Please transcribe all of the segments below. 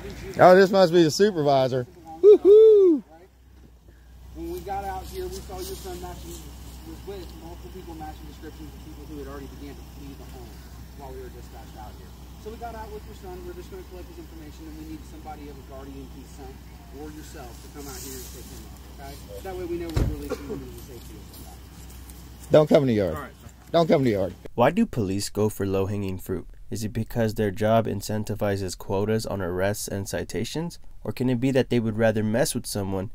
17 Oh, this must be the supervisor. Woohoo! Right? When we got out here, we saw your son matching was with multiple people matching descriptions of people who had already began to flee the home while we were dispatched out here. So we got out with your son. We're just going to collect his information, and we need somebody of a guardian consent or yourself to come out here and take him off. Okay? That way we know we're releasing him in the safety of the Don't come in the yard. All right. Don't come in the yard. Why do police go for low hanging fruit? Is it because their job incentivizes quotas on arrests and citations? Or can it be that they would rather mess with someone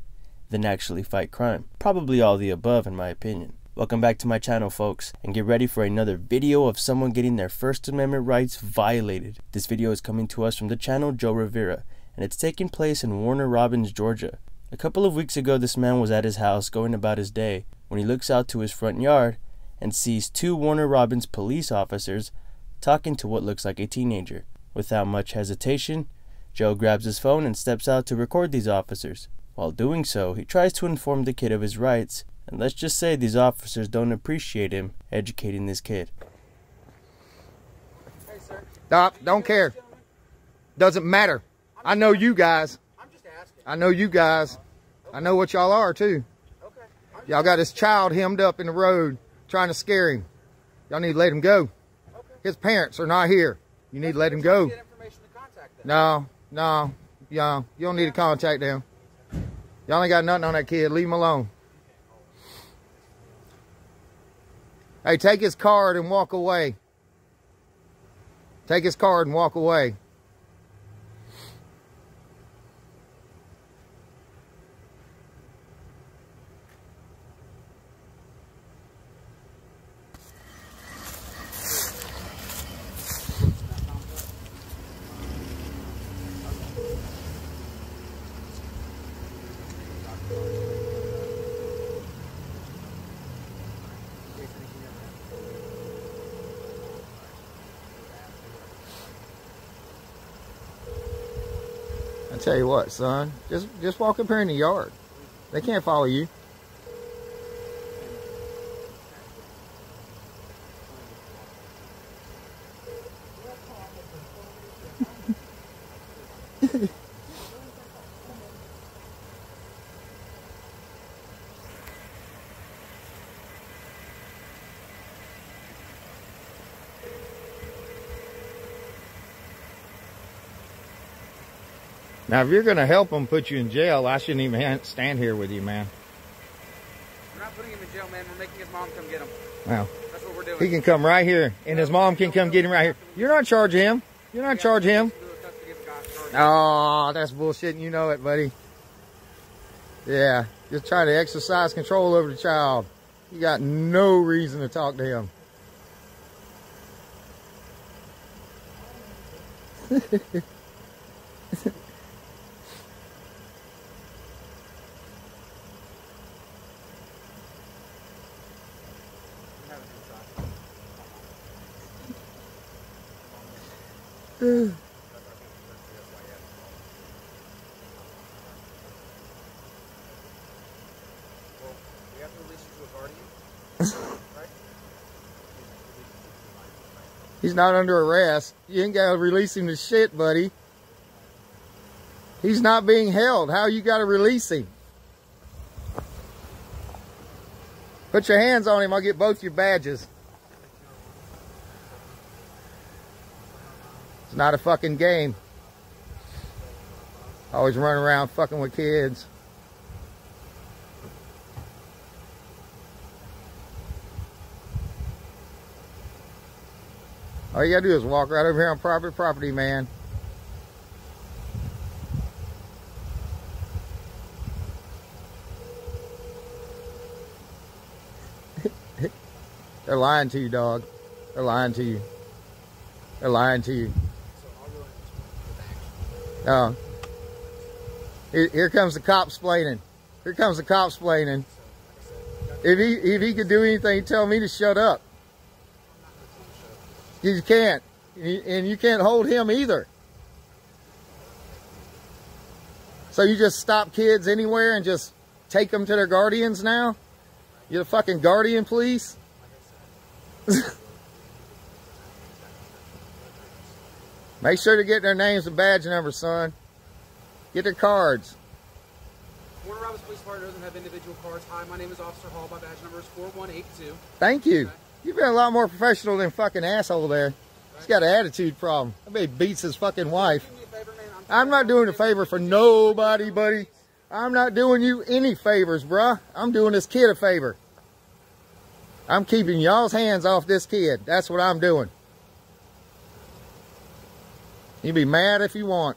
than actually fight crime? Probably all the above, in my opinion. Welcome back to my channel, folks, and get ready for another video of someone getting their First Amendment rights violated. This video is coming to us from the channel Joe Rivera, and it's taking place in Warner Robins, Georgia. A couple of weeks ago, this man was at his house going about his day when he looks out to his front yard and sees two Warner Robins police officers talking to what looks like a teenager. Without much hesitation, Joe grabs his phone and steps out to record these officers. While doing so, he tries to inform the kid of his rights, and let's just say these officers don't appreciate him educating this kid. Hey, sir. Stop. Don't care. Doesn't matter. I know you guys. I'm just asking. I know you guys. I know what y'all are too. Y'all got this child hemmed up in the road trying to scare him. Y'all need to let him go. His parents are not here. You need to let him go. Get information to contact. No, no, yeah, you don't need to contact them. Y'all ain't got nothing on that kid. Leave him alone. Hey, take his card and walk away. Take his card and walk away. I tell you what, son, just just walk up here in the yard. They can't follow you. Now, if you're going to help them put you in jail, I shouldn't even stand here with you, man. We're not putting him in jail, man. We're making his mom come get him. Well, That's what we're doing. he can come right here, and his mom can come get him right here. You're not charging him. You're not charging him. Do a custody of God charge. Oh, that's bullshit, and you know it, buddy. Yeah, just try to exercise control over the child. You got no reason to talk to him. We have to release you to a guardian. right? He's not under arrest. You ain't got to release him to shit, buddy. He's not being held. How you got to release him? Put your hands on him. I'll get both your badges. It's not a fucking game. Always running around fucking with kids. All you gotta do is walk right over here on private property, man. They're lying to you, dog. They're lying to you. They're lying to you. Oh. Here here comes the cop splaining. Here comes the cop splaining. If he if he could do anything, tell me to shut up. You can't. And you can't hold him either. So you just stop kids anywhere and just take them to their guardians now? You're the fucking guardian police? Make sure to get their names and badge numbers, son. Get their cards. Warner Robins Police Department doesn't have individual cards. Hi, my name is Officer Hall. My badge number is 4182. Thank you. You've been a lot more professional than fucking asshole there. He's got an attitude problem. I bet he beats his fucking wife. Do me a favor, man. I'm not doing a favor for nobody, buddy. I'm not doing you any favors, bruh. I'm doing this kid a favor. I'm keeping y'all's hands off this kid. That's what I'm doing. You be mad if you want.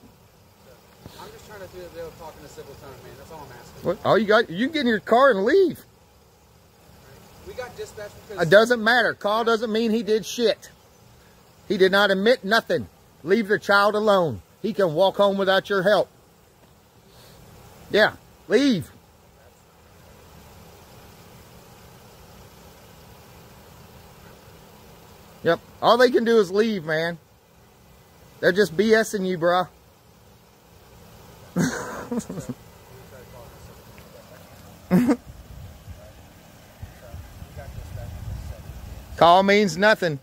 I'm just trying to do a deal of talking a civil tone, man. That's all I'm asking. What? All you got, you can get in your car and leave. We got dispatched because It doesn't matter. Call doesn't mean he did shit. He did not admit nothing. Leave the child alone. He can walk home without your help. Yeah, leave. Yep. All they can do is leave, man. They're just BSing you, bruh. Call means nothing.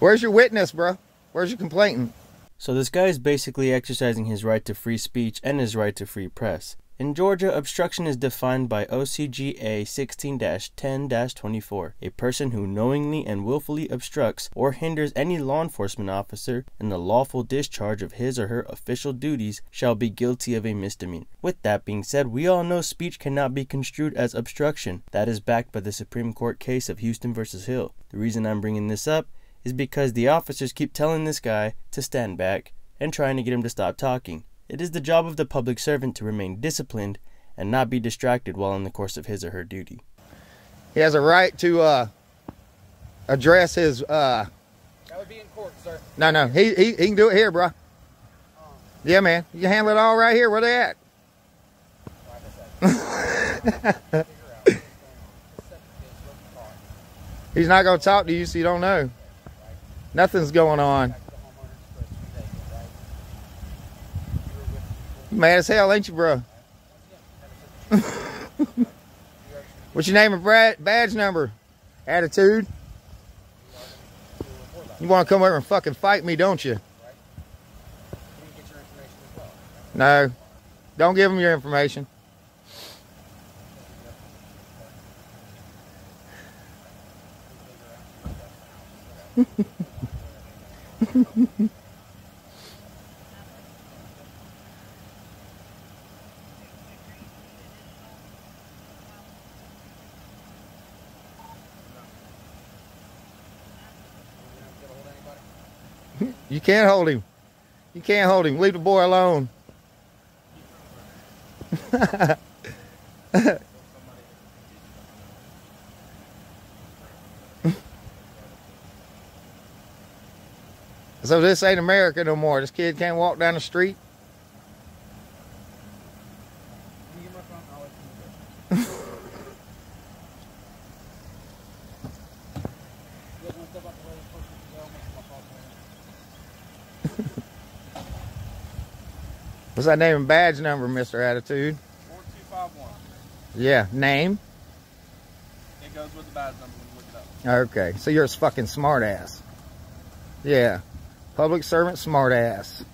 Where's your witness, bruh? Where's your complainant? So this guy is basically exercising his right to free speech and his right to free press. In Georgia, obstruction is defined by OCGA 16-10-24. A person who knowingly and willfully obstructs or hinders any law enforcement officer in the lawful discharge of his or her official duties shall be guilty of a misdemeanor. With that being said, we all know speech cannot be construed as obstruction. That is backed by the Supreme Court case of Houston versus Hill. The reason I'm bringing this up is because the officers keep telling this guy to stand back and trying to get him to stop talking. It is the job of the public servant to remain disciplined and not be distracted while in the course of his or her duty. He has a right to uh, address his. Uh, that would be in court, sir. no, no, he, he he can do it here, bruh. Yeah, man, you can handle it all right here. Where they at? He's not gonna talk to you, so you don't know. Nothing's going on. Mad as hell, ain't you, bro? What's your name and badge number? Attitude? You want to come over and fucking fight me, don't you? No. Don't give them your information. Get a hold of anybody? You can't hold him. You can't hold him. Leave the boy alone. so this ain't America no more. This kid can't walk down the street. Can you get my phone? I'll let you know. You guys want to step out the way as close as you go? Make my phone call. What's that name and badge number, Mr. Attitude? 4251. Yeah, name. It goes with the badge number when you look it up. Okay, so you're a fucking smart ass. Yeah, public servant smart ass.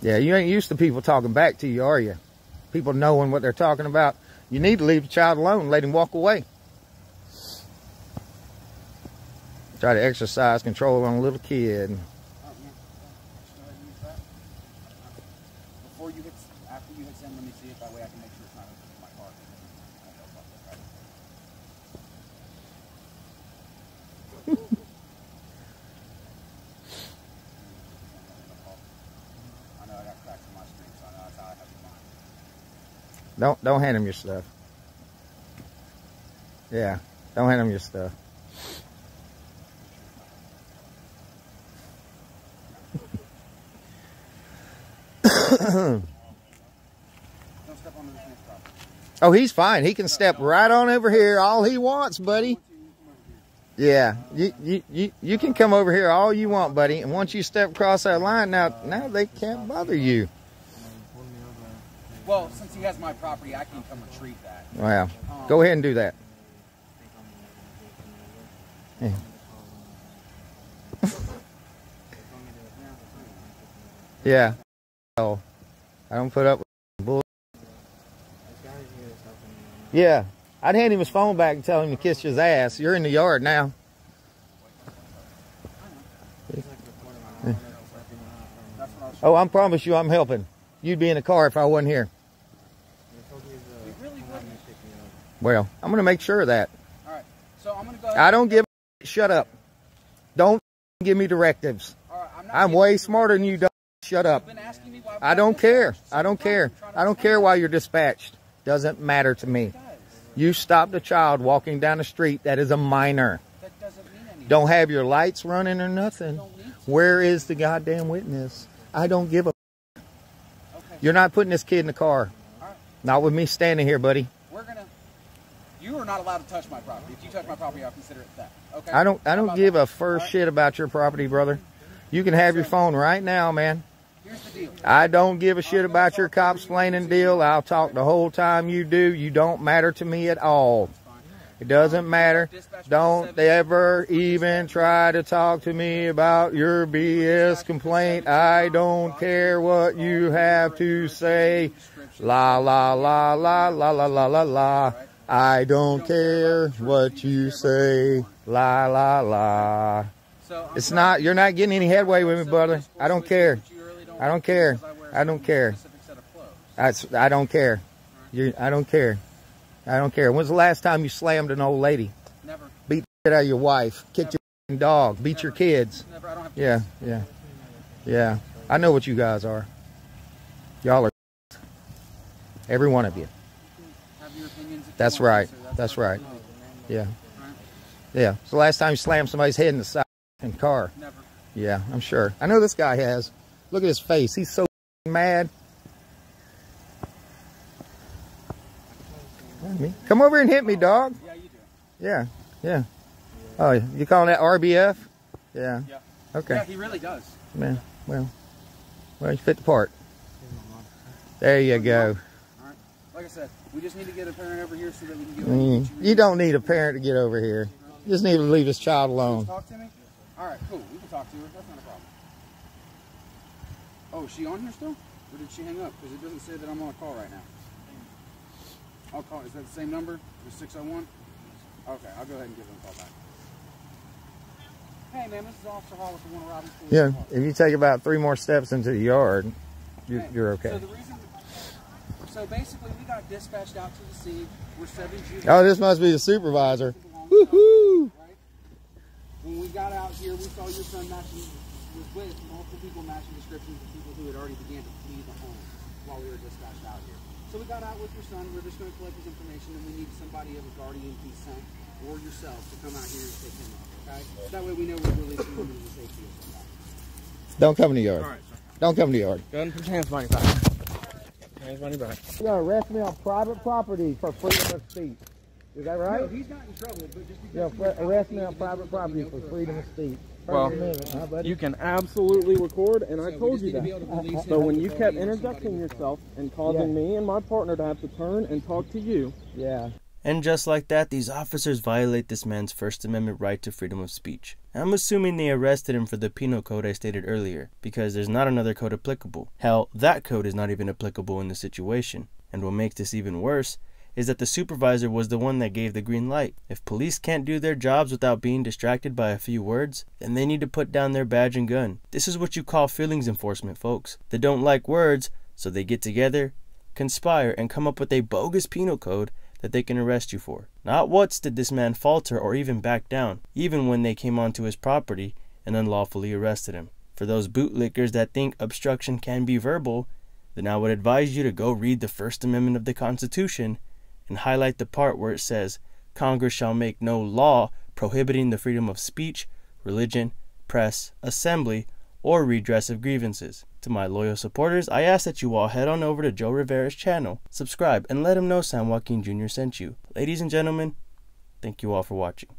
Yeah, you ain't used to people talking back to you, are you? People knowing what they're talking about. You need to leave the child alone, let him walk away. Try to exercise control on a little kid. Oh, yeah. Just go ahead and use that. Before you hit, after you hit send, let me see it. That way I can make sure it's not open to my car. I know I got cracks in my screen, so I know that's how I have your mind. Don't don't hand him your stuff. Yeah, don't hand him your stuff. Oh, he's fine. He can step right on over here all he wants, buddy. Yeah, you, you, you, you can come over here all you want, buddy. And once you step across that line, now now they can't bother you. Well, since he has my property, I can come retrieve that. Wow. Um, Go ahead and do that. Yeah. Yeah. Oh, I don't put up with bull. Yeah. I'd hand him his phone back and tell him to kiss his ass. You're in the yard now. Oh, I promise you I'm helping. You'd be in the car if I wasn't here. We really wouldn't. Well, I'm going to make sure of that. All right. So I'm gonna go. I don't give a shut up. Don't give me directives. All right, I'm, I'm way smarter than you. Don't shut up. Been asking me why I don't care. I don't care. I don't care why you're dispatched. Doesn't matter to me. You stopped a child walking down the street that is a minor. That doesn't mean anything. Don't have your lights running or nothing. To. Where is the goddamn witness? I don't give a. You're not putting this kid in the car. Right. Not with me standing here, buddy. We're gonna. You are not allowed to touch my property. If you touch my property, I'll consider it theft. Okay. I don't. I don't give that? a first right? shit about your property, brother. You can have your phone right now, man. Here's the deal. I don't give a shit about your cop splaining deal. I'll talk the whole time you do. You don't matter to me at all. It doesn't matter. Don't ever even try to talk to me about your BS complaint. I don't care what you have to say. La la la la la la la la la. I don't care what you say. La la la. It's not. You're not getting any headway with me, brother. I don't care. that you really don't I don't care. I don't care. a specific set of clothes. I, I don't care. You, I don't care. I don't care. When's the last time you slammed an old lady? Never. Beat the shit out of your wife? Kicked your dog? Beat your kids? Never. I don't have. Yeah, yeah, yeah. I know what you guys are. Y'all are every one of you. Have your opinions. That's right. That's right. Yeah, yeah. It's the last time you slammed somebody's head in the side of the car. Never. Yeah, I'm sure. I know this guy has. Look at his face. He's so f***ing mad. Me? Come over and hit me, dog. Yeah, you do. Yeah, yeah. Oh, you calling that RBF? Yeah. Yeah. Okay. Yeah, he really does. Man, well, well, you fit the part. There you go. All right. Like I said, we just need to get a parent over here so that we can get. Mm, you don't need a parent to get over here. You just need to leave this child alone. Talk to me. All right, cool. We can talk to her. That's not a problem. Oh, is she on here still, or did she hang up? Because it doesn't say that I'm on a call right now. I'll call. Is that the same number? The 601? Okay, I'll go ahead and give them a call back. Hey, man, this is Officer Hall with the Warner Robins Police Yeah, Department. if you take about three more steps into the yard, you're, Hey, you're So okay. the reason, so basically, we got dispatched out to the scene. We're seven juveniles. Oh, this must be the supervisor. Woohoo! Woohoo! Right? When we got out here, we saw your son matching was with multiple people matching descriptions of people who had already began to flee the home while we were dispatched out here. So we got out with your son. We're just going to collect his information, and we need somebody of a guardian consent or yourself to come out here and pick him up. Okay? That way we know we're releasing him into safety of somebody. Don't come in the yard. All right, Don't come in the yard. Go ahead and put your hands behind your back. Hands behind your back. You gotta arrest me on private property for freedom of speech. Is that No, he's not in trouble, but just because Yeah, he fr- was arrest me on private property for freedom of for a fact. speech. Well, First Amendment, huh, buddy? You can absolutely record, and I So we told you need to be that. able to So when you kept guardian or somebody interjecting with yourself and causing me and my partner to have to turn and talk to you, Yeah. And just like that, these officers violate this man's First Amendment right to freedom of speech. I'm assuming they arrested him for the penal code I stated earlier, because there's not another code applicable. Hell, that code is not even applicable in the situation. And what makes this even worse is that the supervisor was the one that gave the green light. If police can't do their jobs without being distracted by a few words, then they need to put down their badge and gun. This is what you call feelings enforcement, folks. They don't like words, so they get together, conspire, and come up with a bogus penal code that they can arrest you for. Not once did this man falter or even back down, even when they came onto his property and unlawfully arrested him. For those bootlickers that think obstruction can be verbal, then I would advise you to go read the First Amendment of the Constitution and highlight the part where it says, Congress shall make no law prohibiting the freedom of speech, religion, press, assembly, or redress of grievances. To my loyal supporters, I ask that you all head on over to Joe Rivera's channel, subscribe, and let him know San Joaquin Jr. sent you. Ladies and gentlemen, thank you all for watching.